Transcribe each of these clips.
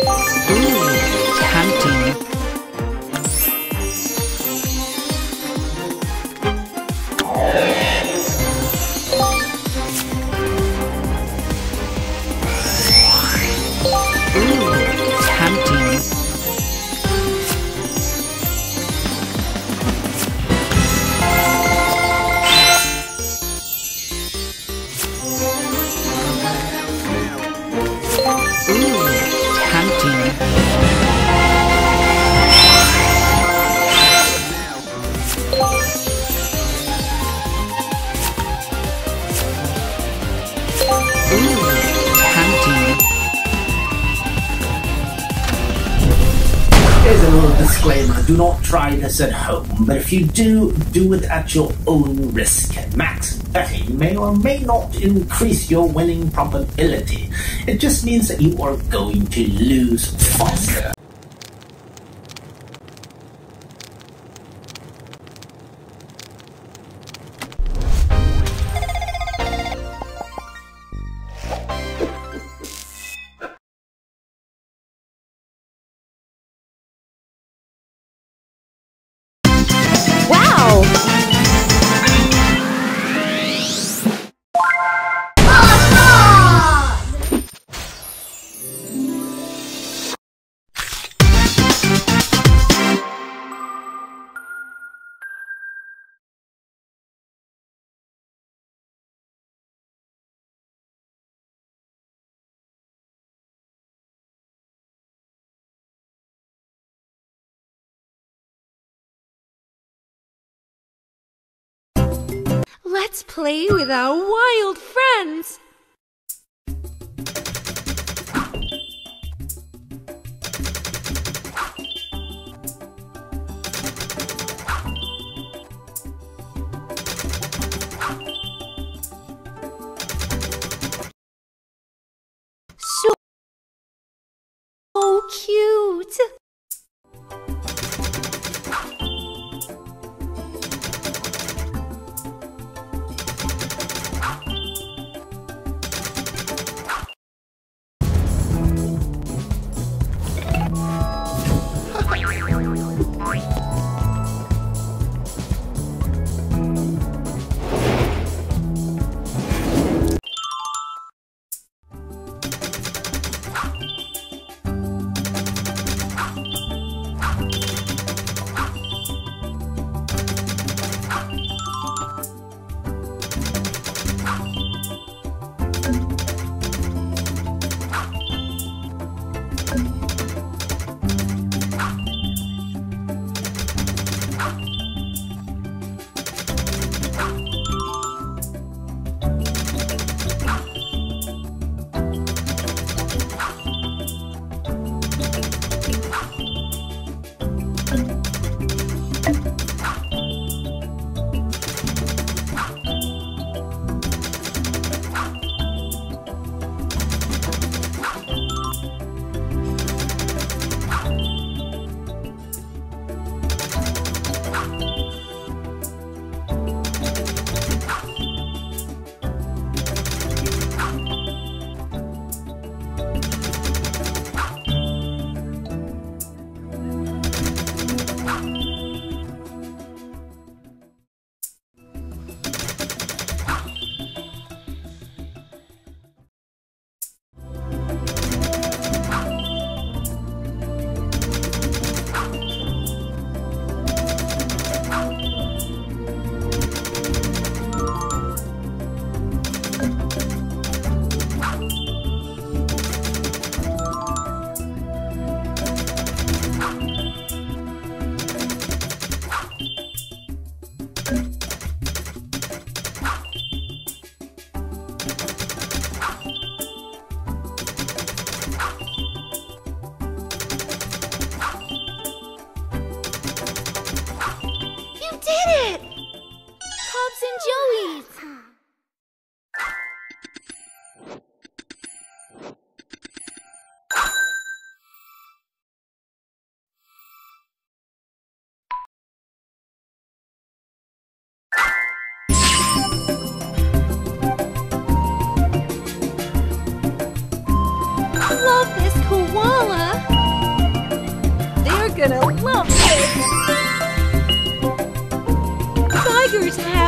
Hum. Disclaimer. Do not try this at home, but if you do, do it at your own risk. Max betting may or may not increase your winning probability. It just means that you are going to lose faster. Let's play with our wild friends.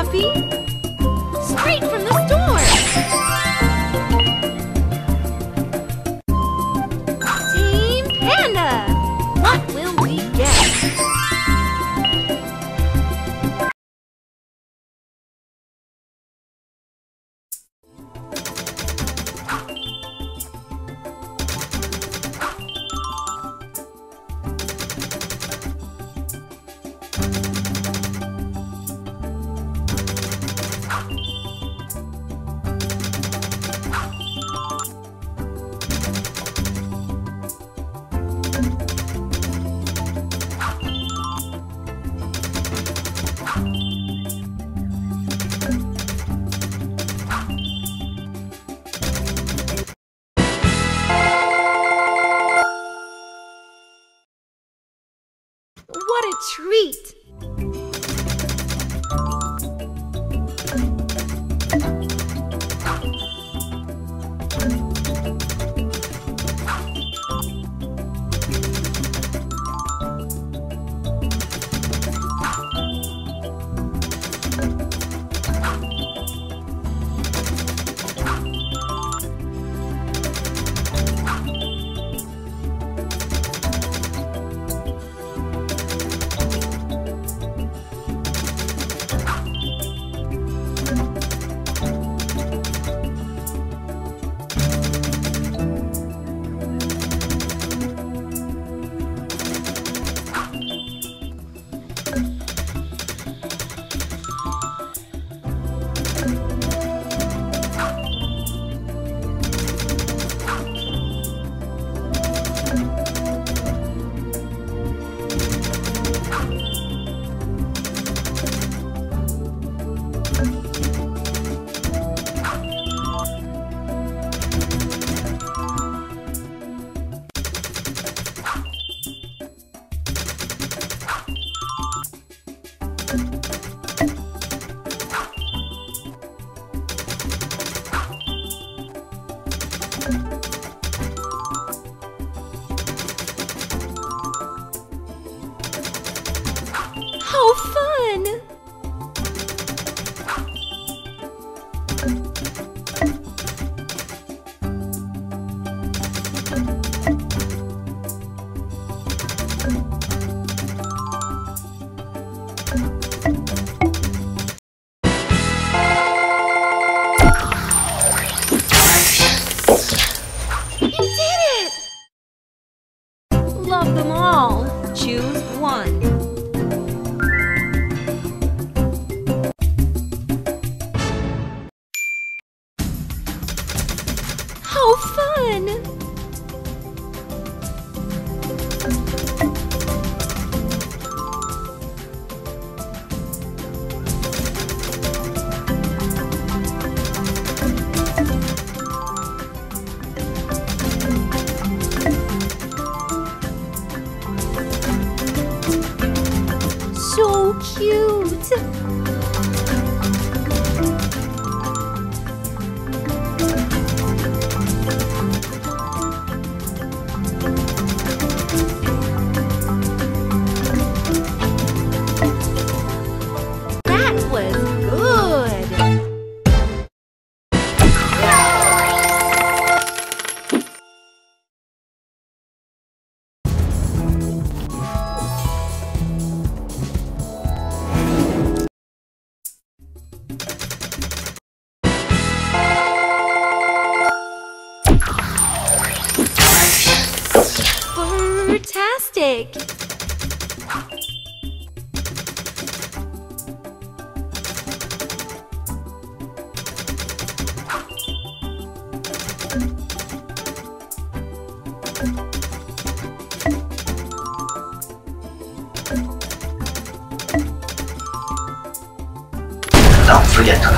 काफ़ी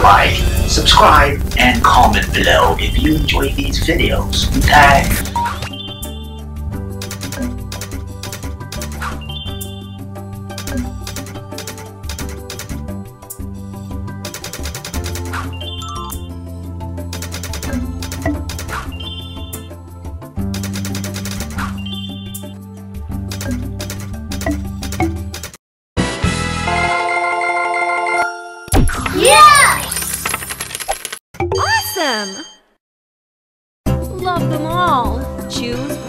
like, subscribe, and comment below if you enjoy these videos. Bye. Thank them. Love them all. Choose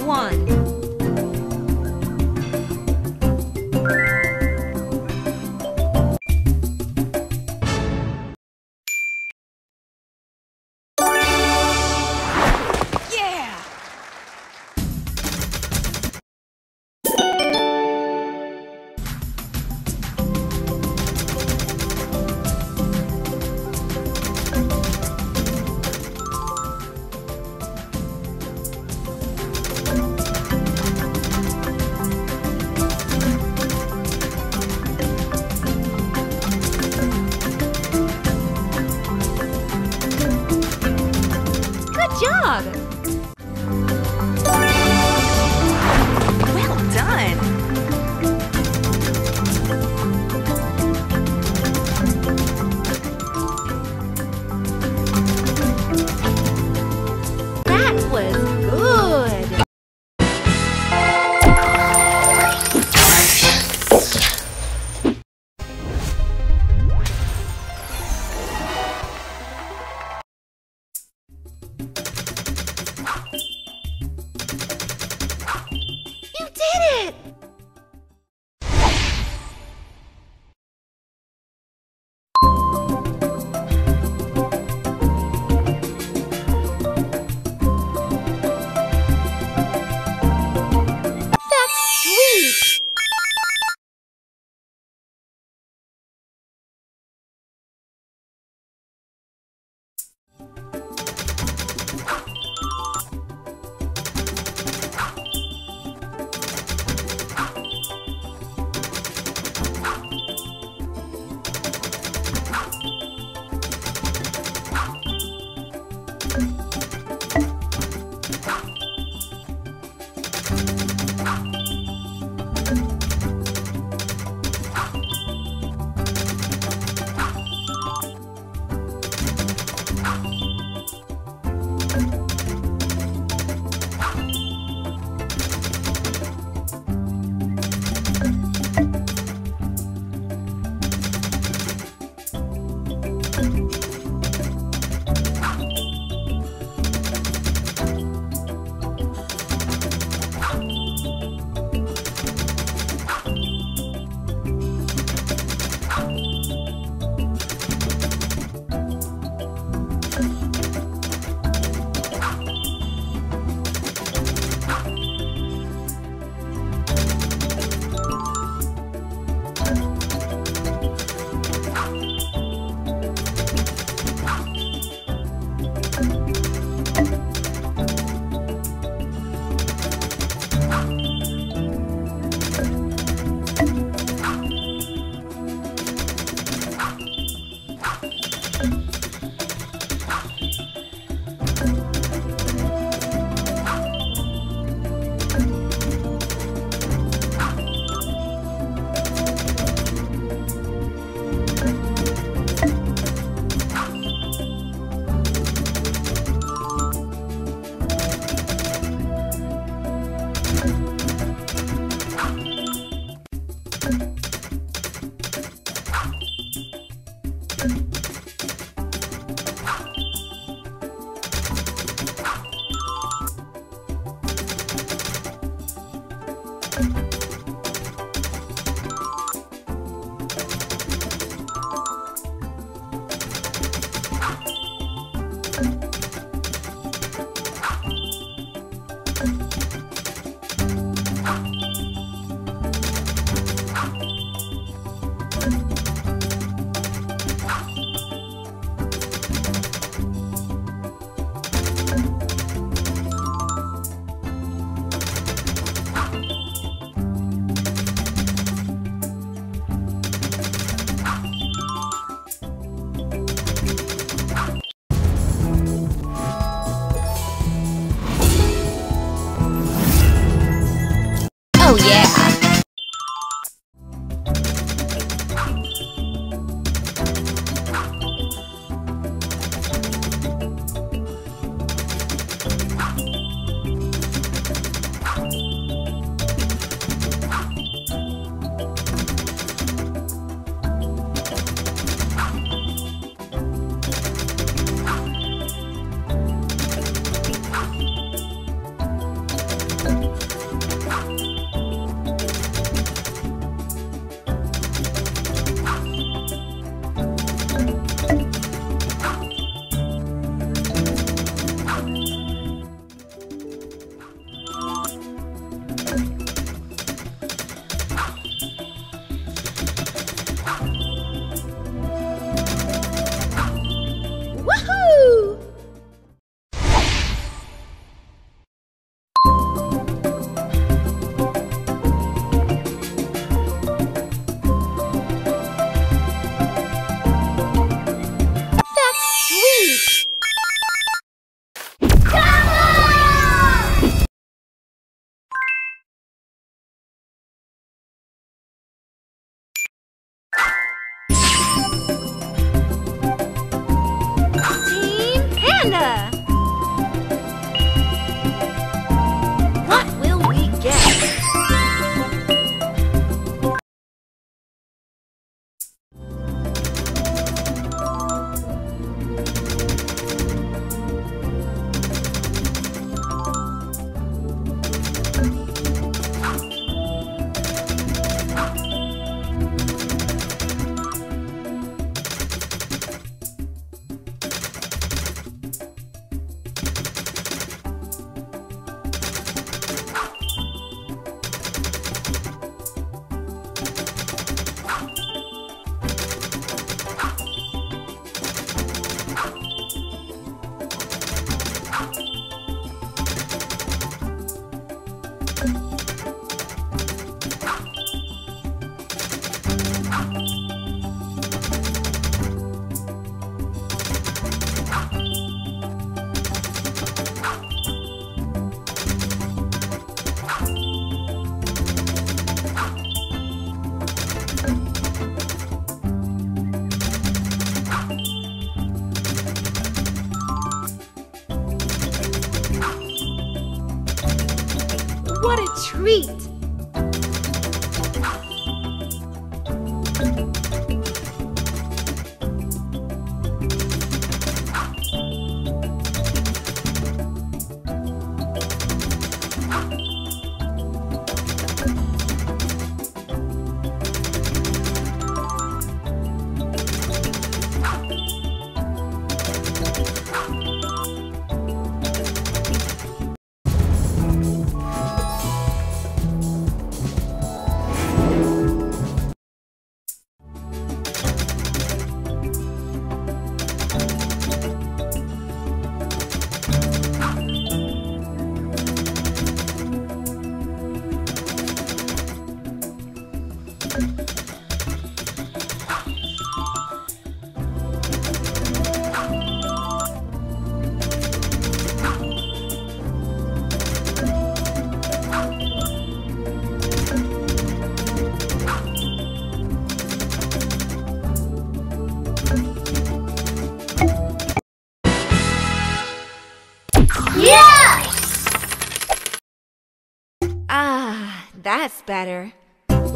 better.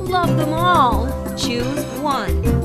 Love them all. Choose one.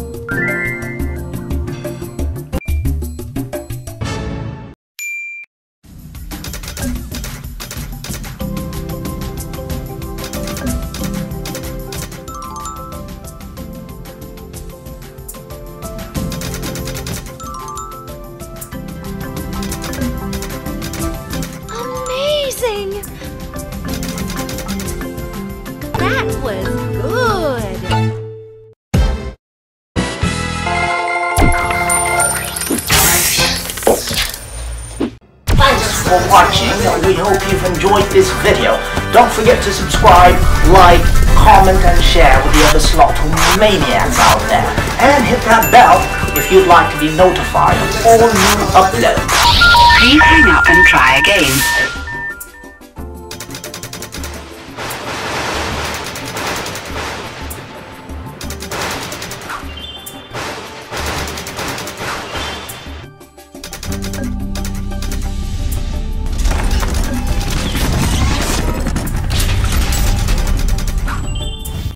For watching. We hope you've enjoyed this video. Don't forget to subscribe, like, comment, and share with the other slot maniacs out there. And hit that bell if you'd like to be notified of all new uploads. Please hang up and try again.